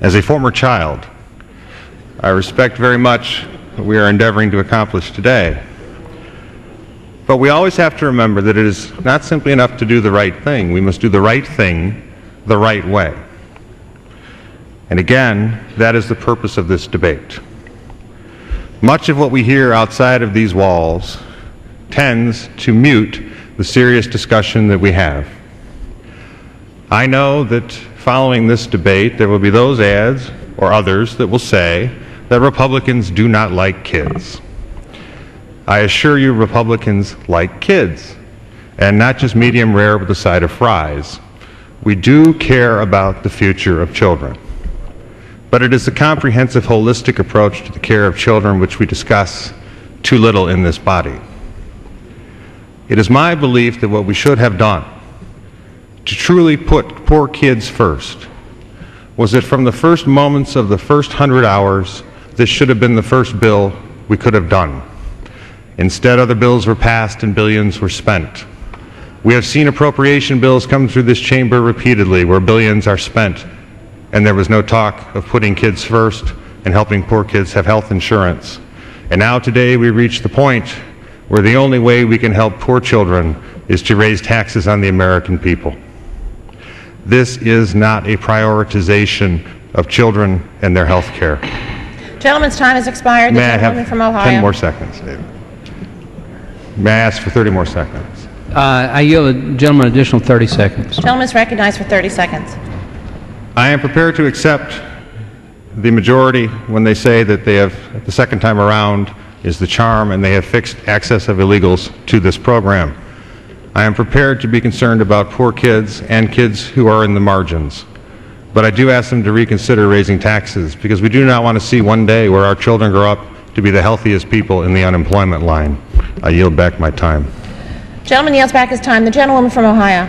As a former child, I respect very much what we are endeavoring to accomplish today. But we always have to remember that it is not simply enough to do the right thing. We must do the right thing the right way. And again, that is the purpose of this debate. Much of what we hear outside of these walls tends to mute the serious discussion that we have. I know that following this debate, there will be those ads or others that will say that Republicans do not like kids. I assure you, Republicans like kids, and not just medium rare with a side of fries. We do care about the future of children. But it is a comprehensive, holistic approach to the care of children which we discuss too little in this body. It is my belief that what we should have done to truly put poor kids first was that from the first moments of the first hundred hours, this should have been the first bill we could have done. Instead, other bills were passed and billions were spent. We have seen appropriation bills come through this chamber repeatedly where billions are spent and there was no talk of putting kids first and helping poor kids have health insurance. And now today we reach the point where the only way we can help poor children is to raise taxes on the American people. This is not a prioritization of children and their health care. Gentleman's time has expired. The May I have from 10 more seconds? May I ask for 30 more seconds? Uh, I yield the gentleman an additional 30 seconds. Gentleman is recognized for 30 seconds. I am prepared to accept the majority when they say that they have, the second time around, is the charm and they have fixed access of illegals to this program. I am prepared to be concerned about poor kids and kids who are in the margins. But I do ask them to reconsider raising taxes because we do not want to see one day where our children grow up to be the healthiest people in the unemployment line. I yield back my time. Gentleman yields back his time. The gentlewoman from Ohio.